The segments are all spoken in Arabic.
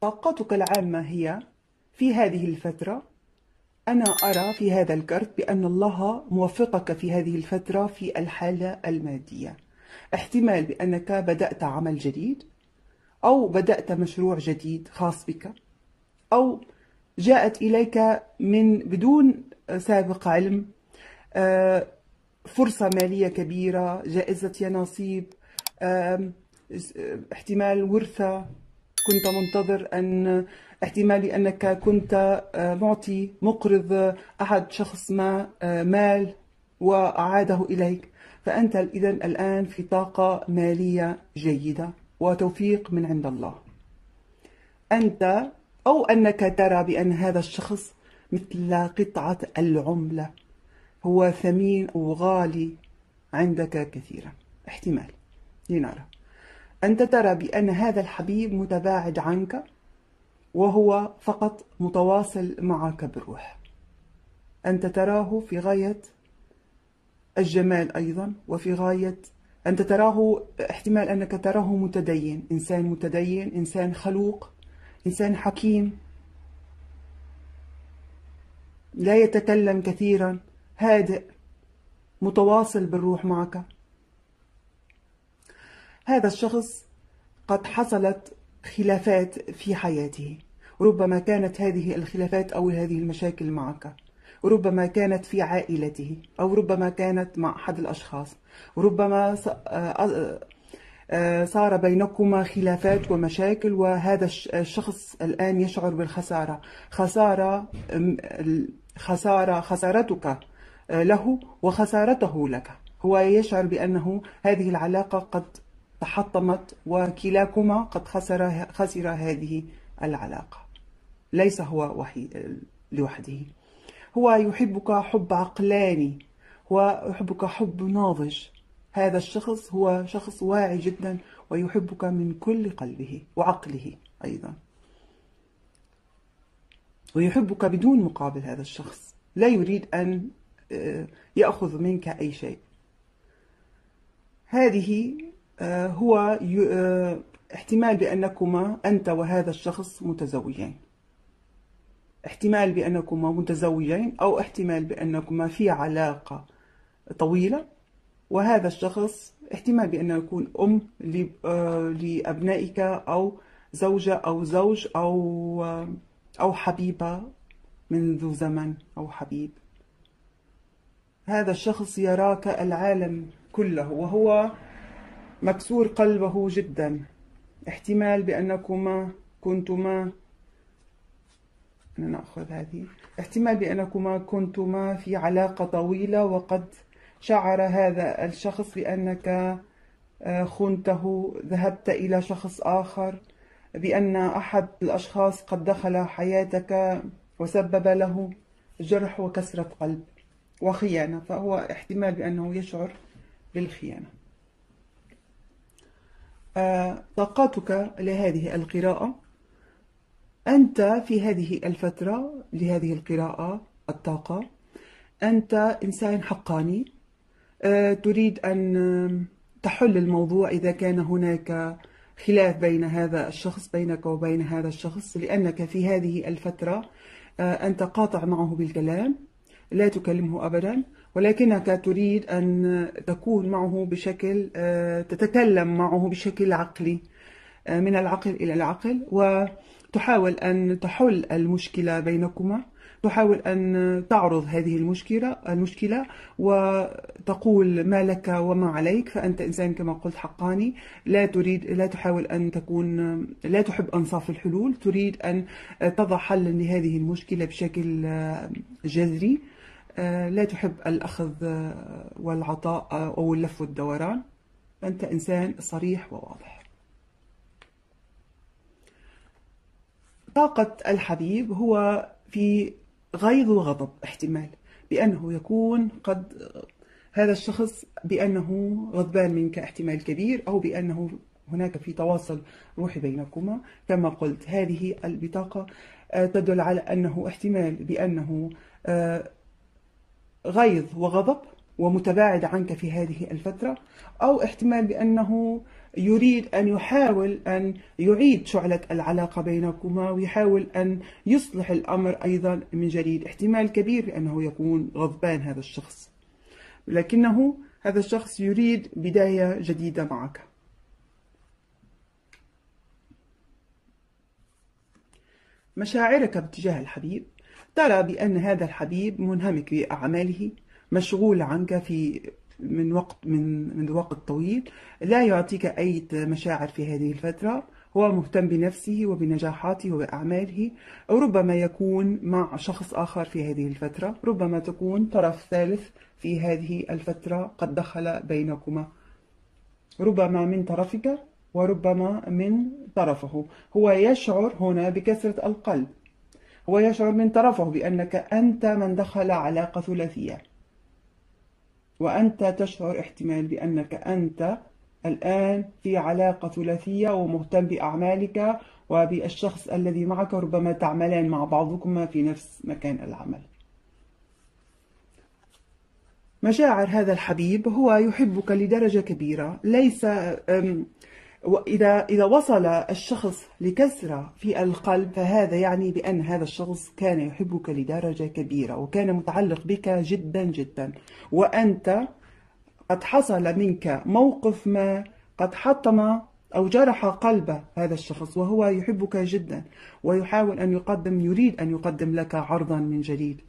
طاقتك العامة هي في هذه الفترة. أنا أرى في هذا الكرت بأن الله موفقك في هذه الفترة في الحالة المادية. احتمال بأنك بدأت عمل جديد أو بدأت مشروع جديد خاص بك أو جاءت إليك من بدون سابق علم آه، فرصة مالية كبيرة جائزة يناصيب احتمال ورثة. كنت منتظر أن احتمال أنك كنت آه، معطي مقرض أحد شخص ما آه، مال وأعاده إليك. فأنت إذا الآن في طاقة مالية جيدة وتوفيق من عند الله. أنت أو أنك ترى بأن هذا الشخص مثل قطعة العملة هو ثمين أو غالي عندك كثيرا. احتمال. لنرى. أنت ترى بأن هذا الحبيب متباعد عنك وهو فقط متواصل معك بالروح. أنت تراه في غاية الجمال أيضا وفي غاية أنت تراه احتمال أنك تراه متدين إنسان متدين إنسان خلوق إنسان حكيم. لا يتكلم كثيرا هادئ متواصل بالروح معك. هذا الشخص قد حصلت خلافات في حياته. ربما كانت هذه الخلافات أو هذه المشاكل معك. ربما كانت في عائلته. أو ربما كانت مع أحد الأشخاص. ربما آه، آه، صار بينكما خلافات ومشاكل. وهذا الشخص الآن يشعر بالخسارة. خسارة خسارة خسارتك آه، له وخسارته لك. هو يشعر بأنه هذه العلاقة قد تحطمت وكلاكما قد خسر خسر هذه العلاقة. ليس هو وحيد لوحده. هو يحبك حب عقلاني. هو يحبك حب ناضج. هذا الشخص هو شخص واعي جدا ويحبك من كل قلبه وعقله أيضا. ويحبك بدون مقابل هذا الشخص. لا يريد أن آه، يأخذ منك أي شيء. هذه هو آه، احتمال بأنكما أنت وهذا الشخص متزوجين. احتمال بأنكما متزوجين أو احتمال بأنكما في علاقة طويلة وهذا الشخص احتمال بأنه يكون أم آه، لأبنائك أو زوجة أو زوج أو آه، أو حبيبة منذ زمن أو حبيب. هذا الشخص يراك العالم كله وهو مكسور قلبه جدا. احتمال بأنكما كنتما نأخذ هذه. احتمال بأنكما كنتما في علاقة طويلة وقد شعر هذا الشخص بأنك آه، خنته. ذهبت إلى شخص آخر بأن أحد الأشخاص قد دخل حياتك وسبب له جرح وكسرة قلب وخيانة فهو احتمال بأنه يشعر بالخيانة. طاقاتك لهذه القراءة. أنت في هذه الفترة لهذه القراءة الطاقة أنت إنسان حقاني. آه، تريد أن تحل الموضوع إذا كان هناك خلاف بين هذا الشخص بينك وبين هذا الشخص لأنك في هذه الفترة آه، أنت قاطع معه بالكلام. لا تكلمه أبدا ولكنك تريد أن تكون معه بشكل آه، تتكلم معه بشكل عقلي من العقل إلى العقل. وتحاول أن تحل المشكلة بينكما تحاول أن تعرض هذه المشكلة المشكلة وتقول ما لك وما عليك فأنت إنسان كما قلت حقاني. لا تريد لا تحاول أن تكون لا تحب أنصاف الحلول تريد أن تضع حلا لهذه المشكلة بشكل جذري. لا تحب الأخذ والعطاء أو اللف والدوران. أنت إنسان صريح وواضح. طاقة الحبيب هو في غيظ وغضب احتمال بأنه يكون قد هذا الشخص بأنه غضبان منك احتمال كبير أو بأنه هناك في تواصل روحي بينكما. كما قلت هذه البطاقة آه، تدل على أنه احتمال بأنه آه، غيظ وغضب ومتباعد عنك في هذه الفترة أو احتمال بأنه يريد أن يحاول أن يعيد شعلة العلاقة بينكما ويحاول أن يصلح الأمر أيضا من جديد. احتمال كبير أنه يكون غضبان هذا الشخص. لكنه هذا الشخص يريد بداية جديدة معك. مشاعرك باتجاه الحبيب ترى بأن هذا الحبيب منهمك بأعماله مشغول عنك في من وقت من من وقت طويل لا يعطيك أي مشاعر في هذه الفترة هو مهتم بنفسه وبنجاحاته وبأعماله ربما يكون مع شخص آخر في هذه الفترة ربما تكون طرف ثالث في هذه الفترة قد دخل بينكما. ربما من طرفك وربما من طرفه. هو يشعر هنا بكسرة القلب. هو يشعر من طرفه بأنك أنت من دخل علاقة ثلاثية. وأنت تشعر احتمال بأنك أنت الآن في علاقة ثلاثية ومهتم بأعمالك وبالشخص الذي معك ربما تعملان مع بعضكما في نفس مكان العمل. مشاعر هذا الحبيب هو يحبك لدرجة كبيرة. ليس وإذا إذا وصل الشخص لكسرة في القلب فهذا يعني بأن هذا الشخص كان يحبك لدرجة كبيرة وكان متعلق بك جدا جدا. وأنت قد حصل منك موقف ما قد حطم أو جرح قلب هذا الشخص وهو يحبك جدا. ويحاول أن يقدم يريد أن يقدم لك عرضا من جديد.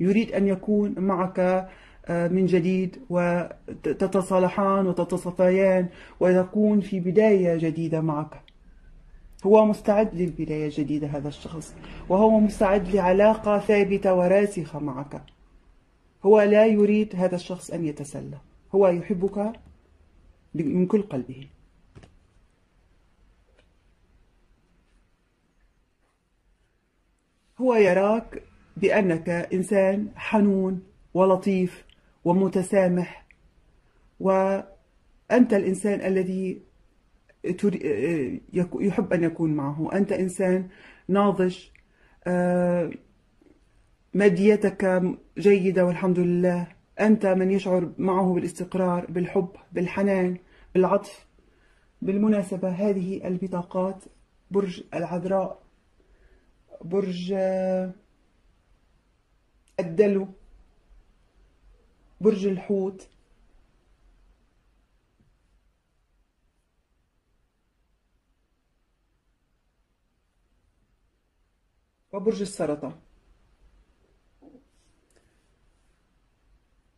يريد أن يكون معك من جديد وتتصالحان وتتصفيان ويكون في بداية جديدة معك. هو مستعد للبداية الجديدة هذا الشخص. وهو مستعد لعلاقة ثابتة وراسخة معك. هو لا يريد هذا الشخص أن يتسلى. هو يحبك من كل قلبه. هو يراك بأنك إنسان حنون ولطيف ومتسامح وأنت الإنسان الذي يحب أن يكون معه. أنت إنسان ناضج آه، ماديتك جيدة والحمد لله. أنت من يشعر معه بالاستقرار بالحب بالحنان بالعطف بالمناسبة. هذه البطاقات برج العذراء برج آه، الدلو. برج الحوت. وبرج السرطان.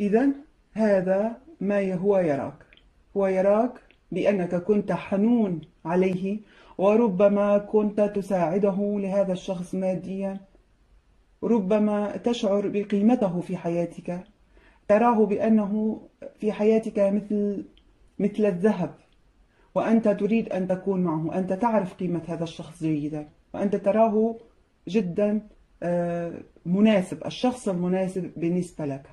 إذا هذا ما هو يراك. هو يراك بأنك كنت حنون عليه وربما كنت تساعده لهذا الشخص ماديا ربما تشعر بقيمته في حياتك. تراه بأنه في حياتك مثل مثل الذهب وأنت تريد أن تكون معه أنت تعرف قيمة هذا الشخص جيدا وأنت تراه جدا آه، مناسب الشخص المناسب بالنسبة لك.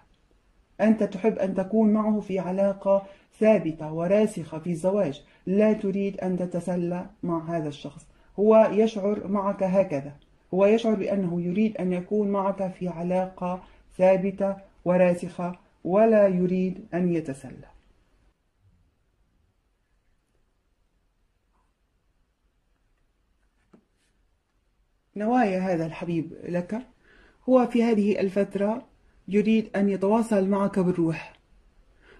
أنت تحب أن تكون معه في علاقة ثابتة وراسخة في زواج لا تريد أن تتسلى مع هذا الشخص. هو يشعر معك هكذا. هو يشعر بأنه يريد أن يكون معك في علاقة ثابتة وراسخة ولا يريد أن يتسلى. نوايا هذا الحبيب لك. هو في هذه الفترة يريد أن يتواصل معك بالروح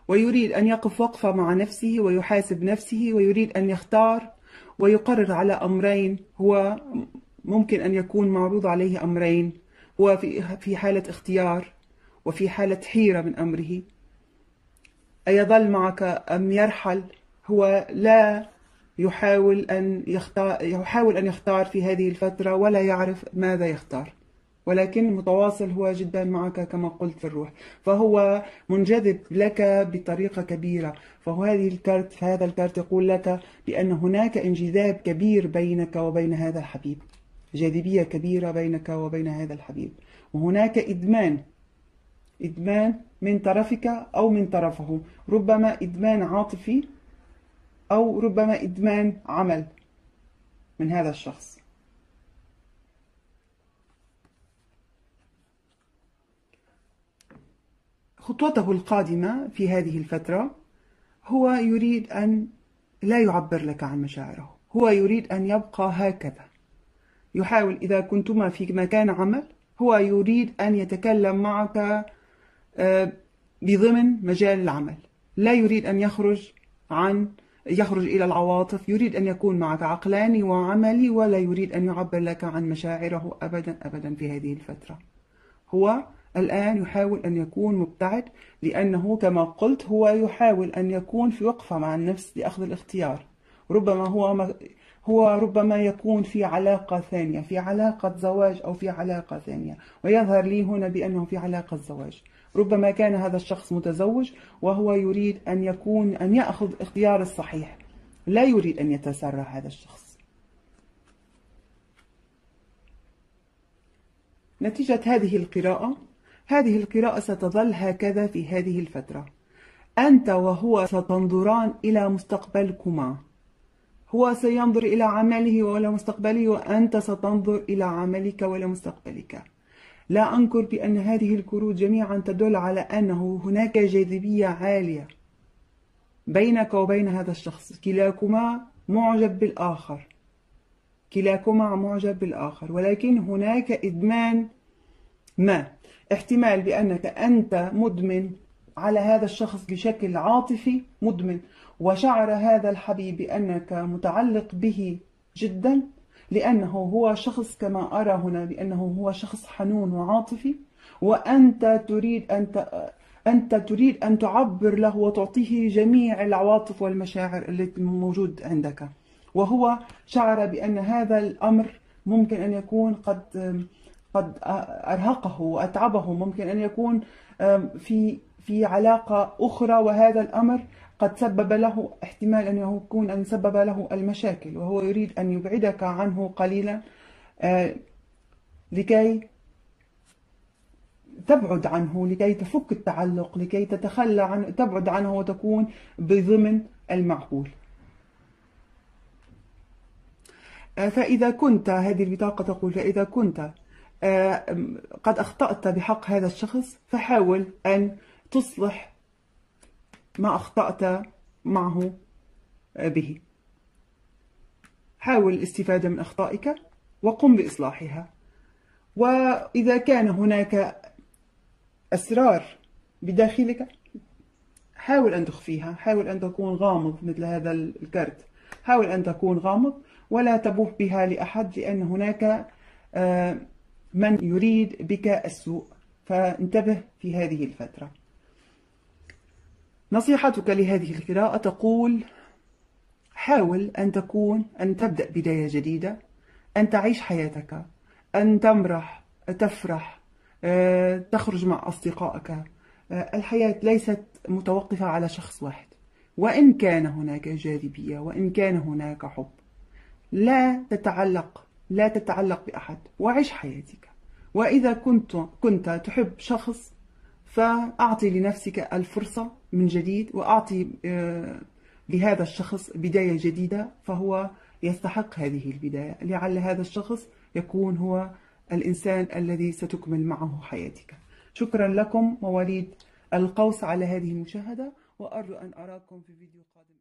ويريد أن يقف وقفة مع نفسه ويحاسب نفسه ويريد أن يختار ويقرر على أمرين. هو ممكن أن يكون معروض عليه أمرين. هو في حالة اختيار. وفي حالة حيرة من أمره. أيظل معك أم يرحل؟ هو لا يحاول أن يختار يحاول أن يختار في هذه الفترة ولا يعرف ماذا يختار. ولكن متواصل هو جدا معك كما قلت في الروح. فهو منجذب لك بطريقة كبيرة. فهو هذه الكارت هذا الكارت يقول لك بأن هناك انجذاب كبير بينك وبين هذا الحبيب. جاذبية كبيرة بينك وبين هذا الحبيب. وهناك إدمان إدمان من طرفك أو من طرفه. ربما إدمان عاطفي أو ربما إدمان عمل من هذا الشخص. خطوته القادمة في هذه الفترة هو يريد أن لا يعبر لك عن مشاعره. هو يريد أن يبقى هكذا. يحاول إذا كنتما في مكان عمل هو يريد أن يتكلم معك بضمن مجال العمل. لا يريد أن يخرج عن يخرج إلى العواطف يريد أن يكون معك عقلاني وعملي ولا يريد أن يعبر لك عن مشاعره أبدا أبدا في هذه الفترة. هو الآن يحاول أن يكون مبتعد لأنه كما قلت هو يحاول أن يكون في وقفة مع النفس لأخذ الاختيار. ربما هو هو ربما يكون في علاقة ثانية في علاقة زواج أو في علاقة ثانية. ويظهر لي هنا بأنه في علاقة زواج ربما كان هذا الشخص متزوج وهو يريد أن يكون أن يأخذ اختيار الصحيح. لا يريد أن يتسرع هذا الشخص. نتيجة هذه القراءة هذه القراءة ستظل هكذا في هذه الفترة. أنت وهو ستنظران إلى مستقبلكما. هو سينظر إلى عمله ولا مستقبله وأنت ستنظر إلى عملك ولا مستقبلك. لا أنكر بأن هذه الكروت جميعا تدل على أنه هناك جاذبية عالية بينك وبين هذا الشخص. كلاكما معجب بالآخر. كلاكما معجب بالآخر. ولكن هناك إدمان ما. احتمال بأنك أنت مدمن على هذا الشخص بشكل عاطفي مدمن. وشعر هذا الحبيب بأنك متعلق به جدا. لأنه هو شخص كما أرى هنا بأنه هو شخص حنون وعاطفي وأنت تريد أن أنت تريد أن تعبر له وتعطيه جميع العواطف والمشاعر التي موجود عندك. وهو شعر بأن هذا الأمر ممكن أن يكون قد قد أرهقه وأتعبه ممكن أن يكون في في علاقة أخرى وهذا الأمر قد سبب له احتمال أن يكون أن سبب له المشاكل وهو يريد أن يبعدك عنه قليلا آه، لكي تبعد عنه لكي تفك التعلق لكي تتخلى عن تبعد عنه وتكون بضمن المعقول. آه، فإذا كنت هذه البطاقة تقول فإذا كنت آه، قد أخطأت بحق هذا الشخص فحاول أن تصلح ما أخطأت معه به. حاول الاستفادة من أخطائك وقم بإصلاحها. وإذا كان هناك أسرار بداخلك حاول أن تخفيها حاول أن تكون غامض مثل هذا الكرت. حاول أن تكون غامض ولا تبوح بها لأحد لأن هناك آه، من يريد بك السوء. فانتبه في هذه الفترة. نصيحتك لهذه القراءة تقول حاول أن تكون أن تبدأ بداية جديدة أن تعيش حياتك أن تمرح تفرح آه، تخرج مع أصدقائك. آه، الحياة ليست متوقفة على شخص واحد. وإن كان هناك جاذبية وإن كان هناك حب لا تتعلق لا تتعلق بأحد. وعيش حياتك. وإذا كنت كنت تحب شخص فأعطي لنفسك الفرصة من جديد وأعطي آه، لهذا الشخص بداية جديدة فهو يستحق هذه البداية. لعل هذا الشخص يكون هو الإنسان الذي ستكمل معه حياتك. شكرا لكم مواليد القوس على هذه المشاهدة وأرجو أن أراكم في فيديو قادم.